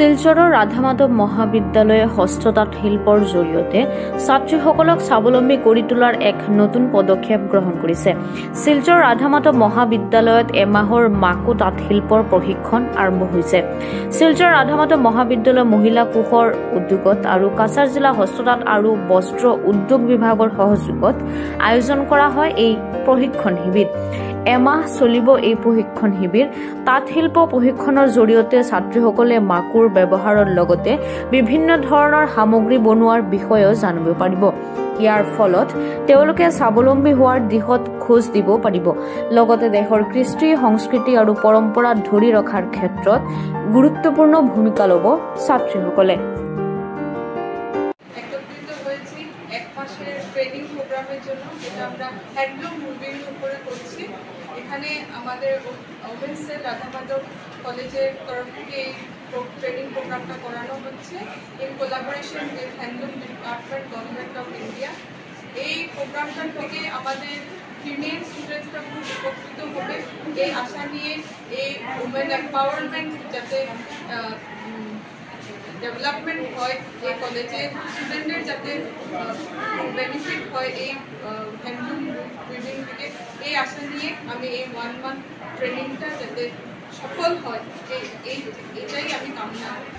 শিলচৰৰ ৰাধা মাধৱ মহাবিদ্যালয়ে হস্ততাঁত শিল্পৰ জৰিয়তে ছাত্ৰীসকলক স্বাৱলম্বী কৰি তোলাৰ এক নতুন পদক্ষেপ গ্ৰহণ কৰিছে। শিলচৰ ৰাধা মাধৱ মহাবিদ্যালয়ত এমাহৰ মাকো তাঁত শিল্পৰ প্ৰশিক্ষণ আৰম্ভ হৈছে। শিলচৰ ৰাধা মাধৱ মহাবিদ্যালয় মহিলা কোষৰ উদ্যোগত আৰু কাছাৰ জিলা হস্ততাঁত আৰু বস্ত্ৰ উদ্যোগ বিভাগৰ সহযোগত আয়োজন কৰা হয় এই প্ৰশিক্ষণ শিবিৰ। এমাহ চলিব এই প্ৰশিক্ষণ শিবিৰ। তাঁত শিল্প প্ৰশিক্ষণৰ জৰিয়তে ছাত্ৰীসকলে মাকুৰ ব্যৱহাৰৰ লগতে বিভিন্ন ধৰণৰ সামগ্ৰী বনোৱাৰ বিষয়েও জানিব পাৰিব। ইয়াৰ ফলত তেওঁলোকে স্বাৱলম্বী হোৱাৰ দিশত খোজ দিব পাৰিব। লগতে দেশৰ কৃষ্টি সংস্কৃতি আৰু পৰম্পৰা ধৰি ৰখাৰ ক্ষেত্ৰত গুৰুত্বপূৰ্ণ ভূমিকা ল'ব ছাত্ৰীসকলে। জন্য, যেটা আমরা হ্যান্ডলুম মুভির উপরে করছি। এখানে আমাদের ওমেন সেল রাধা মাধব কলেজের তরফ থেকে এই ট্রেনিং প্রোগ্রামটা করানো হচ্ছে। In collaboration with handloom department government of India এই প্রোগ্রামটার থেকে আমাদের ফিমেল স্টুডেন্টসরা খুব উপকৃত হবে। এই আশা নিয়ে এই উমেন এম্পাওয়ারমেন্ট যাতে ডেভেলপমেন্ট হয় এই কলেজে স্টুডেন্টদের যাতে বেনিফিট হয় এই হ্যান্ডলুম উইভিং থেকে, এই আশা নিয়ে আমি এই ওয়ান মান্থ ট্রেনিংটা যাতে সফল হয়, এই এটাই আমি কামনা করি।